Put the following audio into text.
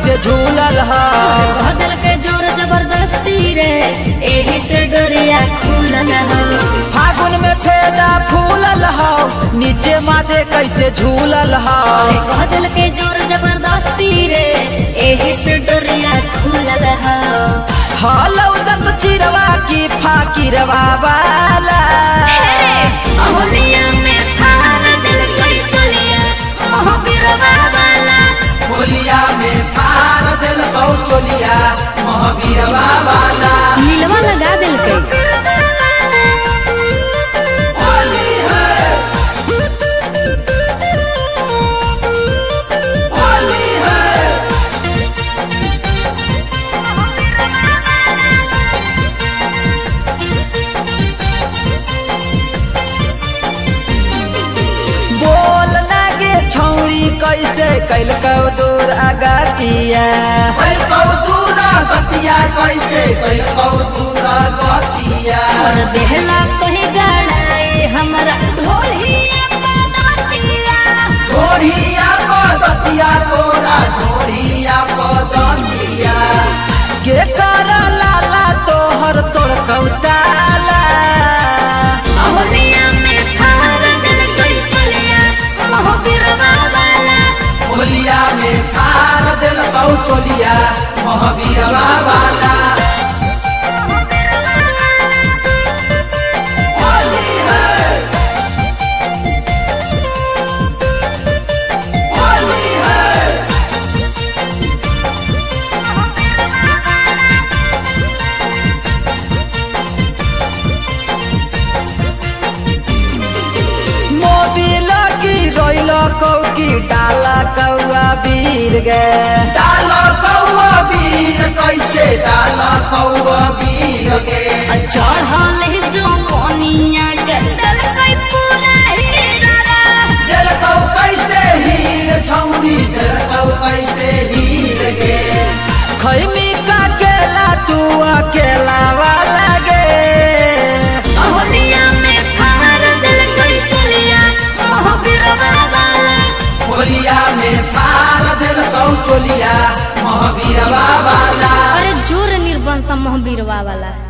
कैसे झूलल बदल के ज़ोर ज़बरदस्ती रे एही से डोरिया खुलल फागुन में फेदा फूलल हा नीचे मादे कैसे झूलल हा बदल के ज़ोर ज़बरदस्ती रे एही से डोरिया खुलल हो हलौ दत चिरवा की फाकिरवा वाला। नीलवा लगा दिल कई होली है। होली है। बोल लगे छौरी कैसे कैल कौ दूर गतिया कैसे कैल कौ दूर गतिया देहला कहीं गड़ाए हमरा ढोलिया पदतिया ढोढ़िया पदतिया तोरा ढोढ़िया पदतिया के महावीर चोलिया महावीरवा वाला की डाला कौआ बीर गे डाला कौआ बीर कैसे डाला कौआ बीर गे चढ़ल बिरवा वाला